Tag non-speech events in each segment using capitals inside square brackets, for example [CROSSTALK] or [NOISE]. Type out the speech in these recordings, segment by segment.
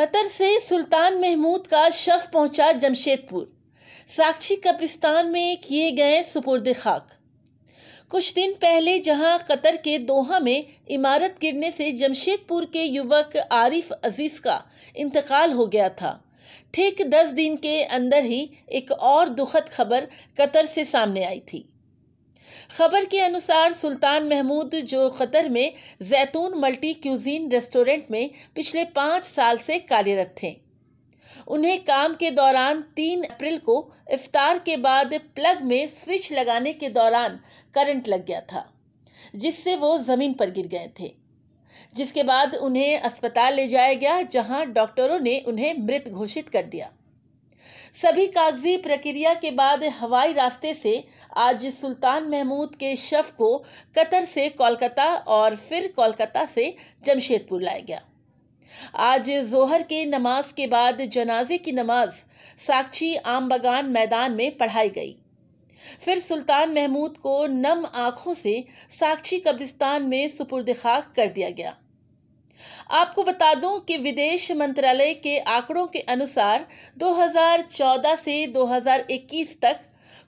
Qatar से सुल्तान महमूद का शव पहुँचा जमशेदपुर। साक्षी कब्रिस्तान में किए गए सुपुर्द खाक। कुछ दिन पहले जहाँ कतर के दोहा में इमारत गिरने से जमशेदपुर के युवक आरिफ अज़ीज़ का इंतकाल हो गया था। ठीक दस दिन के अंदर ही एक और दुखद खबर कतर से सामने आई थी। खबर के अनुसार सुल्तान महमूद, जो कतर में जैतून मल्टी क्यूजीन रेस्टोरेंट में पिछले पाँच साल से कार्यरत थे। उन्हें काम के दौरान तीन अप्रैल को इफ्तार के बाद प्लग में स्विच लगाने के दौरान करंट लग गया था, जिससे वो ज़मीन पर गिर गए थे। जिसके बाद उन्हें अस्पताल ले जाया गया, जहाँ डॉक्टरों ने उन्हें मृत घोषित कर दिया। सभी कागज़ी प्रक्रिया के बाद हवाई रास्ते से आज सुल्तान महमूद के शव को कतर से कोलकाता और फिर कोलकाता से जमशेदपुर लाया गया। आज जोहर के नमाज़ के बाद जनाजे की नमाज़ साक्षी आम बगान मैदान में पढ़ाई गई। फिर सुल्तान महमूद को नम आँखों से साक्षी कब्रिस्तान में सुपुर्द खाक कर दिया गया। आपको बता दूँ कि विदेश मंत्रालय के आंकड़ों के अनुसार 2014 से 2021 तक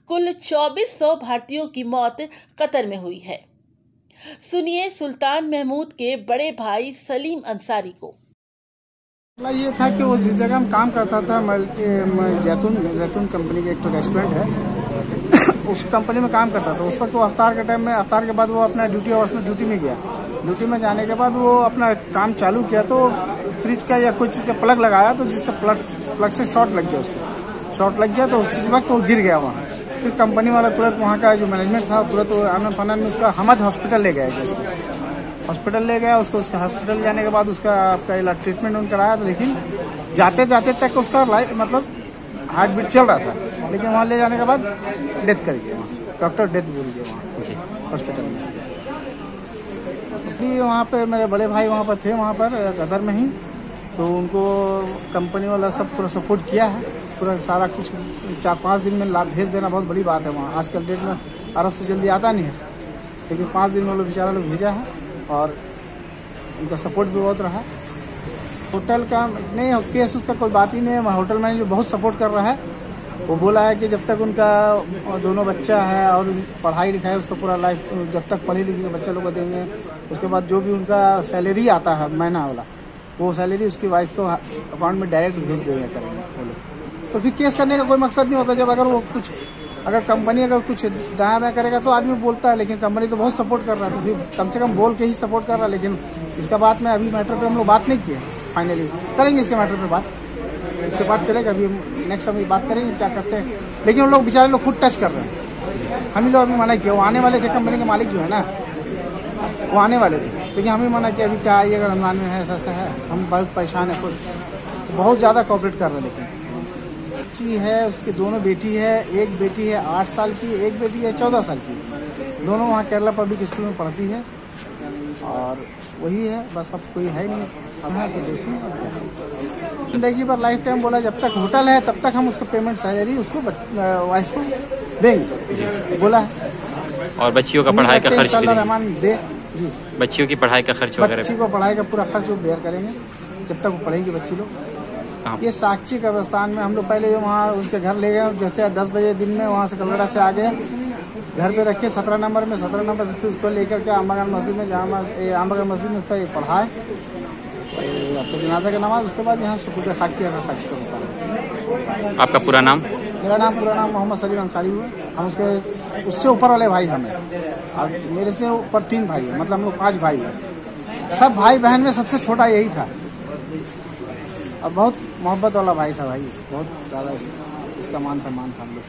कुल 2400 भारतीयों की मौत कतर में हुई है। सुनिए सुल्तान महमूद के बड़े भाई सलीम अंसारी को। ये था कि वो जिस जगह हम काम करता था जैतून जैतून कंपनी का एक तो रेस्टोरेंट है, [COUGHS] उस कंपनी में काम करता था। उस वक्त वो अफ्तार के टाइम में, अफ्तार के बाद वो अपना ड्यूटी आवर्स में ड्यूटी में गया। ड्यूटी में जाने के बाद वो अपना काम चालू किया तो फ्रिज का या कोई चीज़ का प्लग लगाया तो जिससे प्लग प्लग से शॉर्ट लग गया उसको। शॉर्ट लग गया तो उस वक्त वो गिर गया वहाँ। फिर कंपनी वाला तुरंत वहाँ का जो मैनेजमेंट था तुरंत आनंद फनन में उसका हमद हॉस्पिटल ले गया उसको हॉस्पिटल ले गया उसको उसका हॉस्पिटल जाने के बाद उसका आपका इलाज ट्रीटमेंट उन कराया था लेकिन जाते जाते तक उसका लाइफ मतलब हार्ट बीट चल रहा था। लेकिन वहाँ ले जाने के बाद डेथ कर गया। वहाँ डॉक्टर डेथ बोल गया वहाँ। हॉस्पिटल में। फिर वहाँ पे मेरे बड़े भाई वहाँ पर थे वहाँ पर कतर में ही। तो उनको कंपनी वाला सब पूरा सपोर्ट किया है। पूरा सारा कुछ चार पाँच दिन में लाभ भेज देना बहुत बड़ी बात है वहाँ। आजकल डेट में अरब से जल्दी आता नहीं है। लेकिन पाँच दिन में लोग बेचारा लोग भेजा है और उनका सपोर्ट भी बहुत रहा। होटल का नहीं केस उसका कोई बात ही नहीं है। होटल मैनेजर बहुत सपोर्ट कर रहा है। वो बोला है कि जब तक उनका दोनों बच्चा है और पढ़ाई लिखाई उसका पूरा लाइफ जब तक पढ़ी लिखी बच्चा लोग को देंगे, उसके बाद जो भी उनका सैलरी आता है, महीना वाला, वो सैलरी उसकी वाइफ को अकाउंट में डायरेक्ट भेज देंगे करेंगे, वो तो फिर केस करने का कोई मकसद नहीं होता, जब अगर वो कुछ, अगर कंपनी अगर कुछ दाया बाया करेगा तो आदमी बोलता है, लेकिन कंपनी तो बहुत सपोर्ट कर रहा है तो फिर कम से कम बोल के ही सपोर्ट कर रहा है, लेकिन इसका बात में अभी मैटर पर हम लोग बात नहीं किए फाइनली करेंगे इसके मैटर पर बात। इससे बात करेंगे, अभी नेक्स्ट अभी बात करेंगे क्या करते हैं। लेकिन उन लोग बेचारे लोग खुद टच कर रहे हैं। हम लोग अभी मना किया, वो आने वाले थे कंपनी के मालिक जो है ना, वो आने वाले थे। लेकिन हम मना किया, अभी क्या आइएगा रमज़ान में है, ऐसा ऐसा है, हम बहुत परेशान है खुद। बहुत ज़्यादा कॉपरेट कर रहे हैं, लेकिन बच्ची है, उसकी दोनों बेटी है, एक बेटी है आठ साल की, एक बेटी है चौदह साल की। दोनों वहाँ केरला पब्लिक स्कूल में पढ़ती है। और वही है बस अब कोई है नहीं। अब यहाँ देखें ज़िंदगी पर लाइफ टाइम बोला जब तक होटल है तब तक हम उसको पेमेंट सैलरी उसको वाइफ को देंगे। बोला है। और बच्चियों का पढ़ाई का खर्च रहमान दे। जी। बच्चियों की पढ़ाई का खर्च वगैरह बच्ची को पढ़ाई का पूरा खर्च वो बेयर करेंगे जब तक वो पढ़ेगी बच्ची लोग। ये साक्षी कब्रस्तान में हम लोग पहले वहाँ उनके घर ले गए जैसे दस बजे दिन में वहाँ से कलड़ा से आ गए। घर पे रखे सत्रह नंबर में सत्रह नंबर से फिर उसको लेकर के आमबागान मस्जिद में जहाँ आमबागान मस्जिद में उसका पढ़ाए। आपको जनाजा का नमाज़ उसके बाद यहाँ सुकुर खाक किया था साक्षी आपका पूरा नाम? मेरा नाम पूरा नाम मोहम्मद सलीम अंसारी हुआ। हम उसके उससे ऊपर वाले भाई हमें। और मेरे से ऊपर तीन भाई है मतलब हम लोग पाँच भाई हैं। सब भाई बहन में सबसे छोटा यही था। और बहुत मोहब्बत वाला भाई था भाई बहुत ज़्यादा इसका मान सम्मान था हम लोग।